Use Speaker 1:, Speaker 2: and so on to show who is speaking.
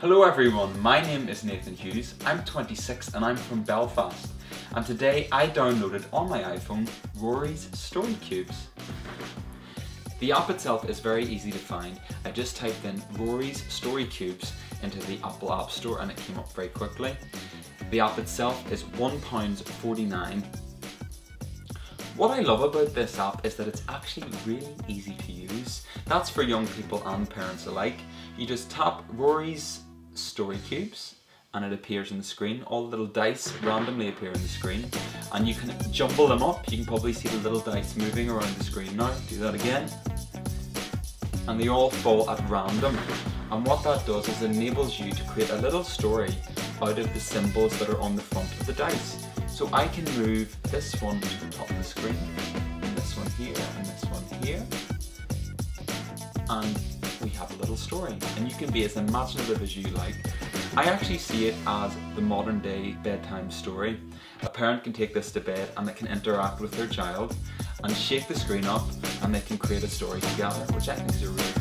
Speaker 1: Hello everyone, my name is Nathan Hughes, I'm 26 and I'm from Belfast. And today I downloaded on my iPhone Rory's Story Cubes. The app itself is very easy to find. I just typed in Rory's Story Cubes into the Apple App Store and it came up very quickly. The app itself is £1.49 what I love about this app is that it's actually really easy to use. That's for young people and parents alike. You just tap Rory's story cubes and it appears on the screen. All the little dice randomly appear on the screen and you can jumble them up. You can probably see the little dice moving around the screen now. Do that again. And they all fall at random. And what that does is enables you to create a little story out of the symbols that are on the front of the dice. So I can move this one to the top of the screen, and this one here, and this one here. And a little story. And you can be as imaginative as you like. I actually see it as the modern day bedtime story. A parent can take this to bed and they can interact with their child and shake the screen up and they can create a story together, which I think is a really